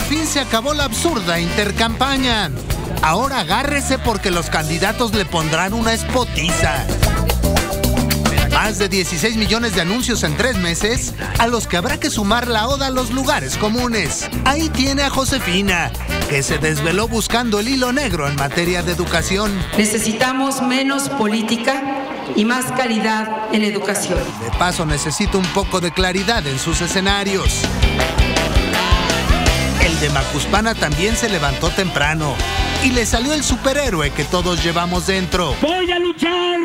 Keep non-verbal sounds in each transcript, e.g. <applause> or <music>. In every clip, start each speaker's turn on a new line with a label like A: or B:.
A: por fin se acabó la absurda intercampaña. Ahora agárrese porque los candidatos le pondrán una espotiza. Más de 16 millones de anuncios en tres meses, a los que habrá que sumar la oda a los lugares comunes. Ahí tiene a Josefina, que se desveló buscando el hilo negro en materia de educación.
B: Necesitamos menos política y más calidad en educación.
A: De paso, necesita un poco de claridad en sus escenarios. El de Macuspana también se levantó temprano y le salió el superhéroe que todos llevamos dentro.
C: Voy a luchar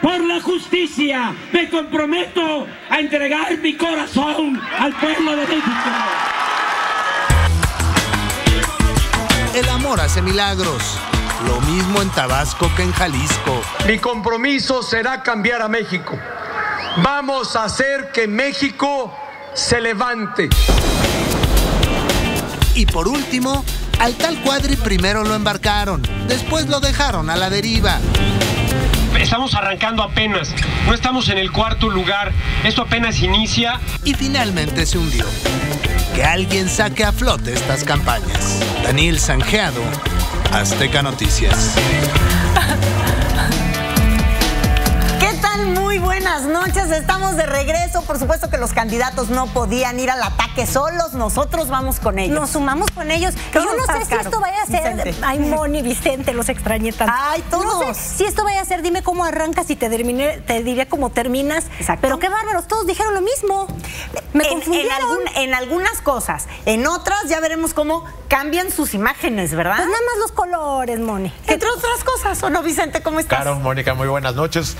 C: por la justicia. Me comprometo a entregar mi corazón al pueblo de México.
A: El amor hace milagros. Lo mismo en Tabasco que en Jalisco.
D: Mi compromiso será cambiar a México. Vamos a hacer que México se levante.
A: Y por último, al tal cuadri primero lo embarcaron, después lo dejaron a la deriva.
E: Estamos arrancando apenas, no estamos en el cuarto lugar, esto apenas inicia.
A: Y finalmente se hundió. Que alguien saque a flote estas campañas. Daniel Sanjeado, Azteca Noticias. <laughs>
F: Muy buenas noches, estamos de regreso. Por supuesto que los candidatos no podían ir al ataque solos, nosotros vamos con ellos.
G: Nos sumamos con ellos. Yo no sé si esto vaya a ser. Ay, Moni, Vicente, los extrañé tanto.
F: Ay, todos.
G: No sé si esto vaya a ser, dime cómo arrancas y te, te diré cómo terminas.
F: Exacto.
G: Pero qué bárbaros, todos dijeron lo mismo. Me
F: en,
G: confundieron.
F: En, algunas cosas. En otras ya veremos cómo cambian sus imágenes, ¿verdad?
G: Pues nada más los colores, Moni.
F: Entre otras cosas, ¿o no, Vicente? ¿Cómo estás?
H: Claro, Mónica, muy buenas noches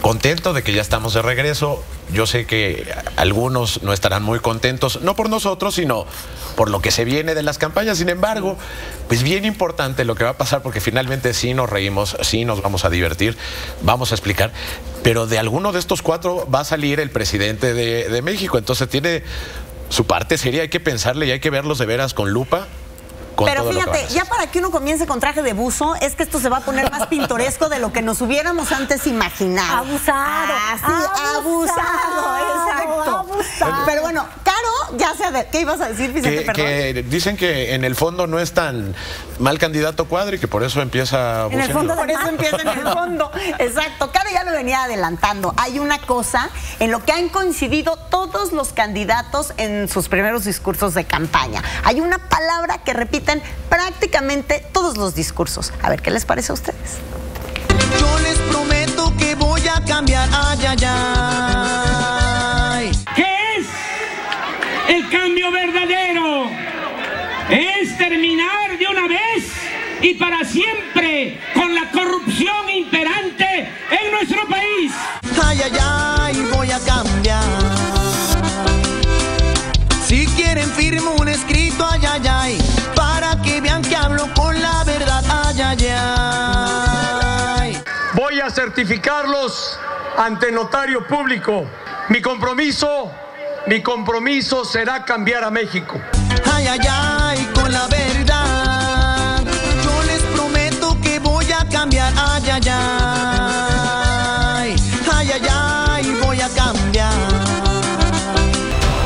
H: contento de que ya estamos de regreso. Yo sé que algunos no estarán muy contentos, no por nosotros, sino por lo que se viene de las campañas. Sin embargo, pues bien importante lo que va a pasar, porque finalmente sí nos reímos, sí nos vamos a divertir, vamos a explicar. Pero de alguno de estos cuatro va a salir el presidente de, de México. Entonces tiene su parte seria, hay que pensarle y hay que verlos de veras con lupa
F: pero fíjate, ya para que uno comience con traje de buzo, es que esto se va a poner más pintoresco de lo que nos hubiéramos antes imaginado.
G: Abusado.
F: abusado, exacto. Pero bueno, Ya sé, ¿qué ibas a decir, Vicente?
H: Que, que, dicen que en el fondo no es tan mal candidato Cuadri, que por eso empieza
F: En el fondo, por eso empieza en el fondo. <laughs> Exacto. Caro ya lo venía adelantando. Hay una cosa en lo que han coincidido todos los candidatos en sus primeros discursos de campaña. Hay una palabra que repite prácticamente todos los discursos. A ver, ¿qué les parece a ustedes?
I: Yo les prometo que voy a cambiar. Ay, ay, ay.
C: Y para siempre con la corrupción imperante en nuestro país.
I: Ay, ay, ay, voy a cambiar. Si quieren firmo un escrito, ay, ay, ay vean que hablo con la verdad. Ay, ay, ay.
D: Voy a certificarlos ante notario público. Mi compromiso, mi compromiso será cambiar a México.
I: Ay, ay, ay, con la verdad. Cambiar. Ay, ay, ay. Ay, ay, ay, voy a cambiar.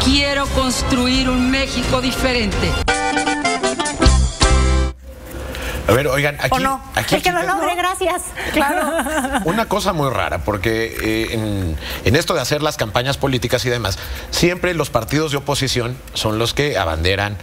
B: Quiero construir un México diferente.
H: A ver, oigan, aquí.
G: ¿O no?
H: aquí
G: el que lo logre, gracias. Claro. <laughs>
H: Una cosa muy rara, porque eh, en, en, esto de hacer las campañas políticas y demás, siempre los partidos de oposición son los que abanderan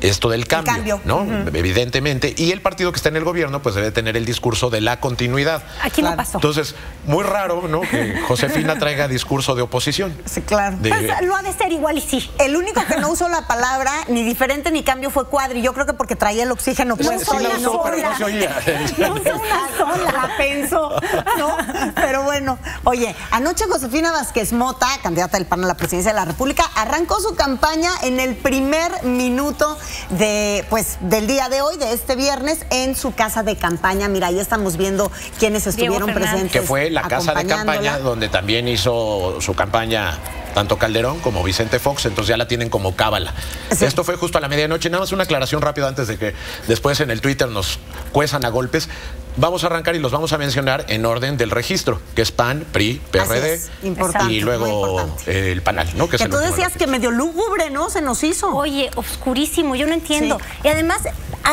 H: esto del cambio, ¿no? Evidentemente. Y el partido que está en el gobierno, pues debe tener el discurso de la continuidad.
G: Aquí no pasó.
H: Entonces, muy raro, ¿no? Que <laughs> Josefina traiga discurso de oposición.
F: Sí, claro.
G: Pues, lo ha de ser igual y sí.
F: El único que no usó la palabra ni diferente ni cambio fue Cuadri. Yo creo que porque traía el oxígeno
H: pues.
F: No,
H: sí, la usó, pero no se oía. <laughs>
F: No usó una sola. La pensó. ¿no? Pero bueno, oye, anoche Josefina Vázquez Mota, candidata del PAN a la presidencia de la República, arrancó su campaña en el primer minuto de, pues, del día de hoy, de este viernes, en su casa de campaña. Mira, ahí estamos viendo quienes estuvieron presentes.
H: Que fue la casa de campaña donde también hizo su campaña tanto Calderón como Vicente Fox, entonces ya la tienen como cábala. Esto fue justo a la medianoche, nada más una aclaración rápida antes de que después en el Twitter nos cuezan a golpes. Vamos a arrancar y los vamos a mencionar en orden del registro, que es PAN, PRI, PRD
F: importante,
H: y luego el PANAL, ¿no?
F: Que, tú decías que medio lúgubre, ¿no? Se nos hizo.
G: Oye, oscurísimo, yo no entiendo. Y además,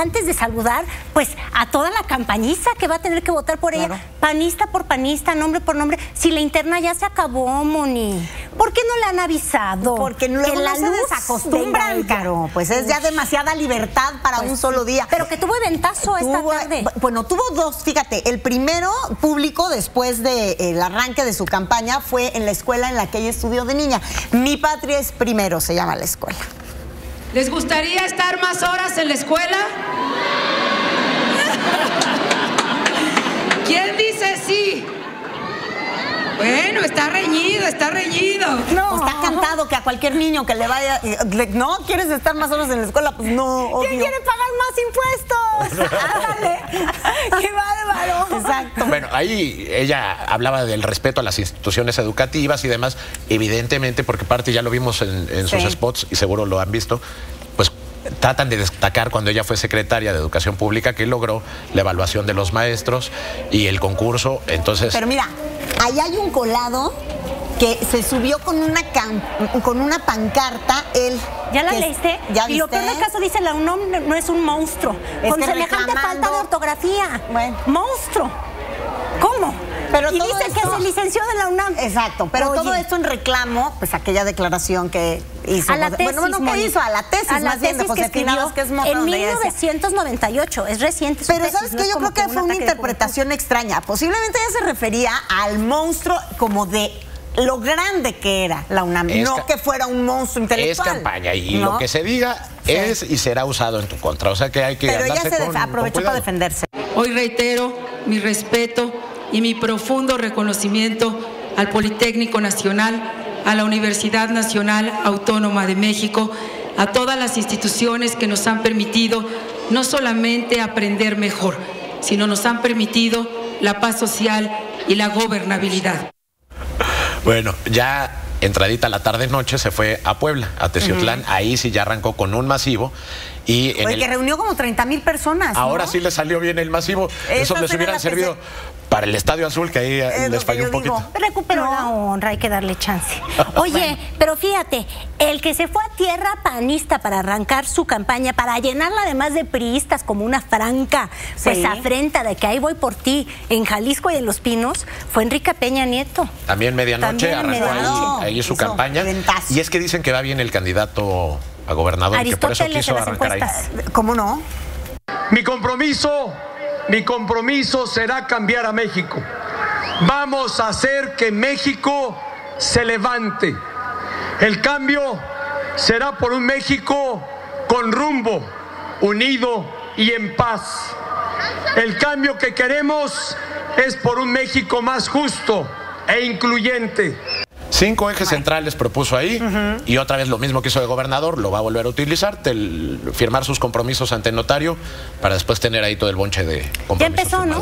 G: antes de saludar, pues a toda la campañiza que va a tener que votar por ella, panista por panista, nombre por nombre, si la interna ya se acabó, Moni. ¿Por qué no le han avisado?
F: Porque luego
G: que
F: la no se desacostumbran, Caro. Pues es ya demasiada libertad para
G: pues
F: un solo día.
G: Pero que tuvo eventazo esta tarde.
F: Bueno, tuvo dos, fíjate. El primero público después del arranque de su campaña fue en la escuela en la que ella estudió de niña. Mi patria es primero, se llama la escuela.
B: ¿Les gustaría estar más horas en la escuela? ¿Quién dice sí? Bueno, está reñido, está reñido.
F: No, está cantado que a cualquier niño que le vaya, eh, no quieres estar más horas en la escuela, pues no.
G: ¿Quién quiere pagar más impuestos? <laughs> Ándale. <laughs> ¡Qué bárbaro!
F: Exacto.
H: Bueno, ahí ella hablaba del respeto a las instituciones educativas y demás, evidentemente, porque parte ya lo vimos en, sus spots y seguro lo han visto, tratan de destacar cuando ella fue secretaria de Educación Pública que logró la evaluación de los maestros y el concurso. Entonces.
F: Pero mira, ahí hay un colado que se subió con una con una pancarta él
G: ¿Ya la leíste?
F: ¿Ya
G: Y lo peor del caso dice la UNOM no es un monstruo. con semejante falta de ortografía.
F: Bueno.
G: Monstruo. ¿Cómo?
F: Pero
G: y dice que se licenció de la UNAM.
F: Exacto, pero
G: Oye.
F: todo esto en reclamo, pues aquella declaración que hizo.
G: A la
F: José-
G: tesis,
F: bueno, bueno, ¿qué hizo? A la tesis,
G: A la
F: más bien, de
G: tesis que escribió
F: Vázquez Mota,
G: en
F: donde ella decía-
G: 1998, es reciente su
F: Pero
G: tesis,
F: ¿sabes
G: no
F: qué?
G: es
F: Yo creo que fue una interpretación extraña. Posiblemente ella se refería al monstruo como de lo grande que era la UNAM,
H: Es
F: no que fuera un monstruo
H: Es
F: intelectual.
H: campaña y
F: ¿no?
H: lo que se diga es y será usado en tu contra. O sea que hay que
F: Pero ella se
H: con-
F: def-
H: con
F: aprovechó para defenderse.
B: Hoy reitero mi respeto y mi profundo reconocimiento al Politécnico Nacional, a la Universidad Nacional Autónoma de México, a todas las instituciones que nos han permitido no solamente aprender mejor, sino nos han permitido la paz social y la gobernabilidad.
H: Bueno, ya entradita la tarde-noche se fue a Puebla, a Teciutlán. Ahí sí ya arrancó con un masivo. Y en
F: Oye,
H: el-
F: que reunió como 30 mil personas. ¿no?
H: ahora sí le salió bien el masivo. Eso les hubiera servido para el Estadio Azul, que ahí eh,
F: Es
H: les falló un poquito.
F: digo.
G: Recuperó
F: No.
G: la honra, hay que darle chance. <laughs> Oye, pero fíjate, el que se fue a tierra panista para arrancar su campaña, para llenarla además de priistas como una franca, pues
F: Sí.
G: afrenta de que ahí voy por ti, en Jalisco y en Los Pinos, fue Enrique Peña Nieto.
H: También medianoche
F: También
H: arrancó ahí-
F: medianoche.
H: ahí, su campaña. Y es que dicen que va bien el candidato a gobernador, y que por eso quiso arrancar ahí.
F: ¿Cómo no?
D: Mi compromiso, mi compromiso será cambiar a México. Vamos a hacer que México se levante. El cambio será por un México con rumbo, unido y en paz. El cambio que queremos es por un México más justo e incluyente.
H: Cinco ejes centrales propuso ahí y otra vez lo mismo que hizo de gobernador, lo va a volver a utilizar, tel- firmar sus compromisos ante notario para después tener ahí todo el bonche de compromisos.
G: empezó, ¿no?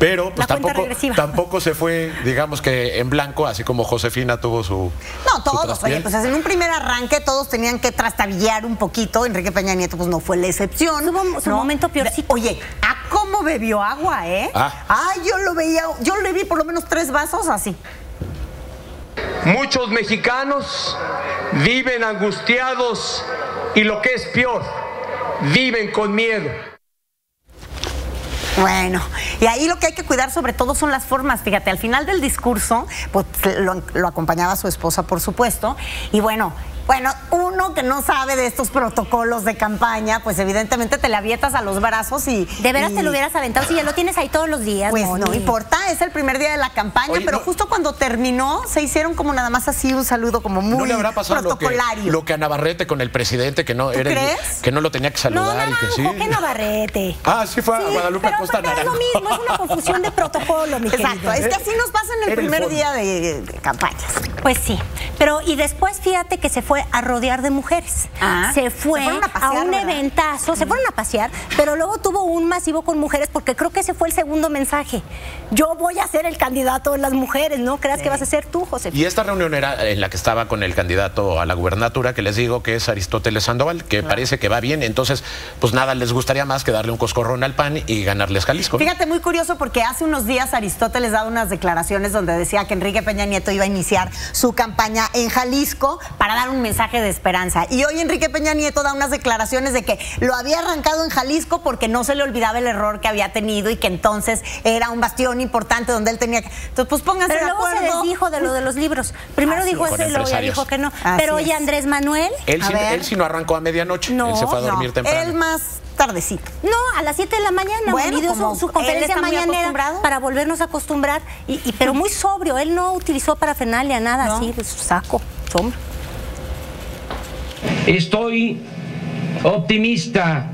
H: Pero pues tampoco, tampoco se fue, digamos que en blanco, así como Josefina tuvo su.
F: No, todos. Oye, pues en un primer arranque todos tenían que trastabillar un poquito. Enrique Peña Nieto pues no fue la excepción.
G: Tuvo su momento peorcito.
F: Oye, ¿a cómo bebió agua, eh?
H: Ah.
F: Ay, yo lo veía, yo le vi por lo menos tres vasos así.
D: Muchos mexicanos viven angustiados y lo que es peor, viven con miedo.
F: Bueno, y ahí lo que hay que cuidar sobre todo son las formas. Fíjate, al final del discurso, pues lo, lo acompañaba su esposa, por supuesto. Y bueno, bueno, uno que no sabe de estos protocolos de campaña, pues evidentemente te le avietas a los brazos y.
G: De veras
F: y-
G: te lo hubieras aventado si ya lo tienes ahí todos los días.
F: Pues
G: Moni.
F: no importa, es el primer día de la campaña,
H: Oye,
F: pero
H: no-
F: justo cuando terminó se hicieron como nada más así un saludo como muy
H: ¿No le habrá pasado lo que,
F: protocolario.
H: lo que a Navarrete con el presidente, que no, era el-
F: crees?
H: que no lo tenía que
G: No,
H: saludar y que sí?
G: Qué Navarrete.
H: Ah, sí fue a Guadalupe
G: pero,
H: Acosta
G: pero es lo mismo, es una <laughs> confusión de protocolo, mi
F: Exacto,
G: querido.
F: es que así nos pasa en el
H: el
F: primer día de, de campañas.
G: Pues sí, pero y después fíjate que se fue fue a rodear de mujeres.
F: Ah,
G: se fue
F: fueron a
G: a,
F: pasear,
G: un
F: ¿verdad?
G: eventazo, se fueron a pasear, pero luego tuvo un masivo con mujeres porque creo que ese fue el segundo mensaje. Yo voy a ser el candidato de las mujeres, no creas que vas a ser tú, José.
H: Y esta reunión era en la que estaba con el candidato a la gubernatura, que les digo que es Aristóteles Sandoval, que parece que va bien. Entonces, pues nada, les gustaría más que darle un coscorrón al PAN y ganarles Jalisco.
F: Fíjate, muy curioso porque hace unos días Aristóteles daba unas declaraciones donde decía que Enrique Peña Nieto iba a iniciar su campaña en Jalisco para dar un mensaje de esperanza. Y hoy Enrique Peña Nieto da unas declaraciones de que lo había arrancado en Jalisco porque no se le olvidaba el error que había tenido y que entonces era un bastión importante donde él tenía que... Entonces, pues pónganse
G: Pero
F: de
G: luego se
F: acuerdo.
G: desdijo de lo de los libros. Primero
F: Así
G: dijo
H: es.
G: eso y luego ya dijo que no.
F: Así
G: Pero oye,
F: es.
G: Andrés Manuel.
H: Él sí,
F: ver.
H: él sí no arrancó a medianoche,
G: No,
H: él se fue a dormir
F: No,
H: temprano.
F: él más tardecito.
G: No, a las 7 de la mañana
F: Bueno,
G: dio su-
F: como
G: su, conferencia mañanera para volvernos a acostumbrar, y, y- pero muy sobrio, él no utilizó parafernalia, nada
F: No.
G: así, de su saco, sombra.
C: Estoy optimista.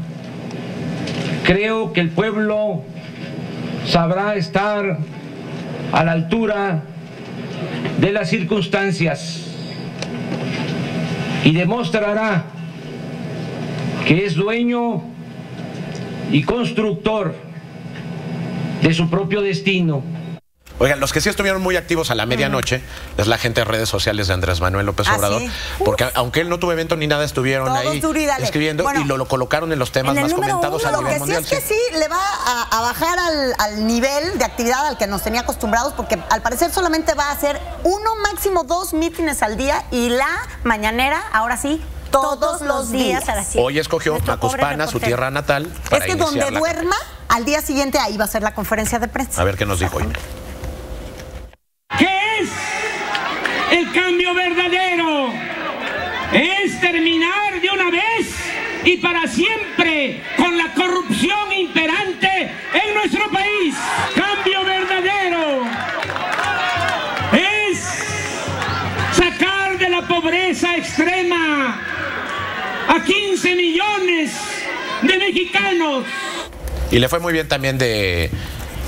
C: Creo que el pueblo sabrá estar a la altura de las circunstancias y demostrará que es dueño y constructor de su propio destino.
H: Oigan, los que sí estuvieron muy activos a la medianoche es la gente de redes sociales de Andrés Manuel López
F: Ah,
H: Obrador,
F: sí.
H: porque aunque él no tuvo evento ni nada, estuvieron
F: Todos
H: ahí
F: y
H: escribiendo
F: Bueno,
H: y lo, lo colocaron en los temas
G: en
H: más comentados
G: uno,
H: a
F: Lo
H: nivel
F: que sí es que sí le va a, a bajar al, al nivel de actividad al que nos tenía acostumbrados, porque al parecer solamente va a hacer uno, máximo dos mítines al día y la mañanera, ahora sí, todos, los días.
G: a las siete.
H: Hoy escogió Macuspana, su tierra natal,
F: Es
H: para
F: que donde
H: la
F: duerma, al día siguiente ahí va a ser la conferencia de prensa.
H: A ver qué nos dijo hoy.
C: El cambio verdadero? Es terminar de una vez y para siempre con la corrupción imperante en nuestro país. Cambio verdadero es sacar de la pobreza extrema a 15 millones de mexicanos.
H: Y le fue muy bien también de,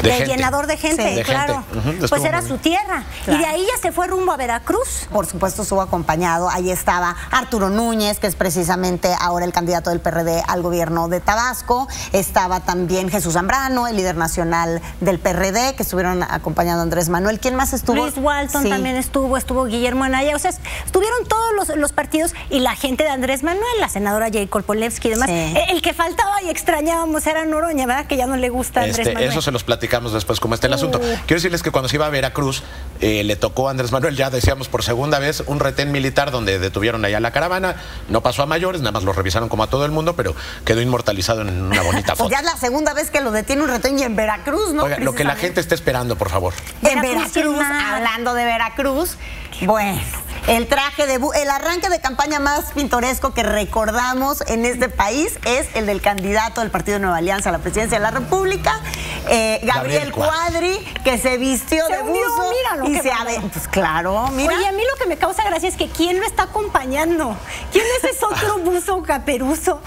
H: de,
G: De
H: gente.
G: llenador de gente,
F: Sí.
H: De
G: claro.
H: gente.
G: Pues era su tierra.
F: Claro.
G: Y de ahí ya se fue rumbo a Veracruz.
F: Por supuesto, estuvo acompañado. Ahí estaba Arturo Núñez, que es precisamente ahora el candidato del PRD al gobierno de Tabasco. Estaba también Jesús Zambrano, el líder nacional del PRD, que estuvieron acompañando a Andrés Manuel. ¿Quién más estuvo?
G: Luis Walton
F: Sí.
G: también estuvo, estuvo Guillermo Anaya, o sea, estuvieron todos los, los partidos y la gente de Andrés Manuel, la senadora Jay Kolpolevsky y demás.
F: Sí.
G: El que faltaba y extrañábamos era Noroña, ¿verdad? Que ya no le gusta a Andrés
H: Este,
G: Manuel.
H: eso se los platicamos después cómo está el asunto.
G: Uh.
H: Quiero decirles que cuando se iba a Veracruz, eh, le tocó a Andrés Manuel, ya decíamos por segunda vez, un retén militar donde detuvieron allá la caravana. No pasó a mayores, nada más lo revisaron como a todo el mundo, pero quedó inmortalizado en una bonita <laughs>
F: Pues
H: foto.
F: ya es la segunda vez que lo detiene un retén y en Veracruz, ¿no?
H: Oiga, lo que la gente está esperando, por favor.
F: En
G: Veracruz,
F: hablando de Veracruz, bueno, el traje de el arranque de campaña más pintoresco que recordamos en este país es el del candidato del Partido Nueva Alianza a la presidencia de la República, eh, Gabriel,
H: Gabriel
F: Cuadri, que se vistió
G: Se
F: de
G: unió,
F: buzo
G: mira lo
F: y se ave- pues claro, mira.
G: Oye, a mí lo que me causa gracia es que ¿quién lo está acompañando? ¿Quién es ese otro <laughs> buzo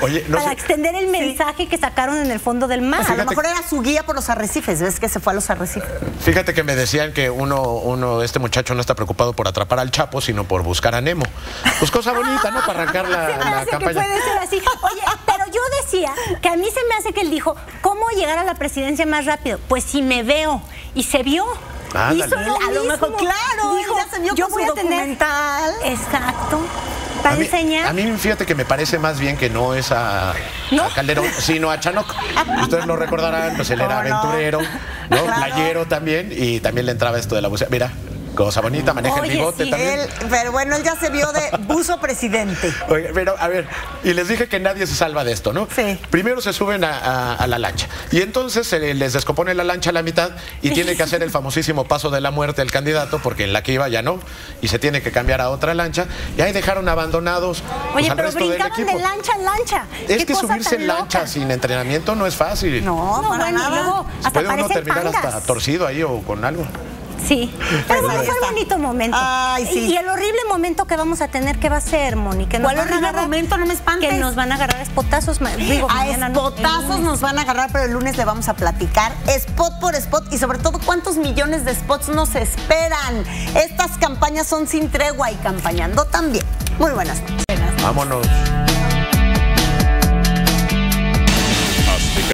H: Oye, no
G: para
H: sé-
G: extender el mensaje que sacaron en el fondo del mar?
F: a lo mejor era su guía por los arrecifes, ves que se fue a los arrecifes.
H: Fíjate que me decían que uno, uno, este muchacho no está preocupado por atrapar al Chapo, sino por buscar a Nemo. Pues cosa <laughs> bonita, ¿no? Para arrancar la,
G: me
H: la
G: hace que
H: campaña.
G: puede ser así. Oye, yo decía que a mí se me hace que él dijo, ¿cómo llegar a la presidencia más rápido? Pues si me veo. Y se vio.
H: Ándale.
G: Hizo lo
F: A lo mejor, claro, él
G: Dijo,
F: ya se vio
G: yo
F: con
G: voy
F: su
G: a tener...
F: documental.
G: Exacto. Para
H: a mí,
G: enseñar.
H: a mí, fíjate que me parece más bien que no es a, a Calderón, sino a Chanoc. Ustedes lo recordarán, pues él <laughs> era
F: ¿Cómo no?
H: aventurero, ¿no?
F: Claro.
H: Playero también, y también le entraba esto de la bucea. Mira, cosa bonita, maneja
G: Oye,
H: el bigote
G: sí.
H: también.
F: Él, pero bueno, él ya se vio de buzo presidente. <laughs>
H: Oiga, pero a ver, y les dije que nadie se salva de esto, ¿no?
F: Sí.
H: Primero se suben a, a- a la lancha y entonces se les descompone la lancha a la mitad y tiene que hacer el famosísimo paso de la muerte el candidato porque en la que iba ya no y se tiene que cambiar a otra lancha y ahí dejaron abandonados pues,
G: Oye,
H: al
G: pero
H: resto del
G: brincaban
H: equipo.
G: de lancha en lancha.
H: Es
G: Qué
H: que
G: cosa
H: subirse
G: tan
H: en lancha
G: loca.
H: sin entrenamiento no es fácil.
F: No,
G: No,
F: para
G: bueno, y
F: nada.
G: luego
H: Se
G: hasta
H: puede uno terminar
G: pandas.
H: hasta torcido ahí o con algo.
G: Sí, pero bueno, fue un bonito momento.
F: Ay, sí.
G: Y el horrible momento que vamos a tener, que va a ser, Moni? Que nos
F: ¿Cuál
G: van a
F: horrible
G: agarrar-
F: momento? No me espantes.
G: Que nos van a agarrar a espotazos. Digo,
F: a espotazos nos van a agarrar, pero el lunes le vamos a platicar spot por spot y sobre todo cuántos millones de spots nos esperan. Estas campañas son sin tregua y campañando también. Muy buenas noches.
H: Vámonos.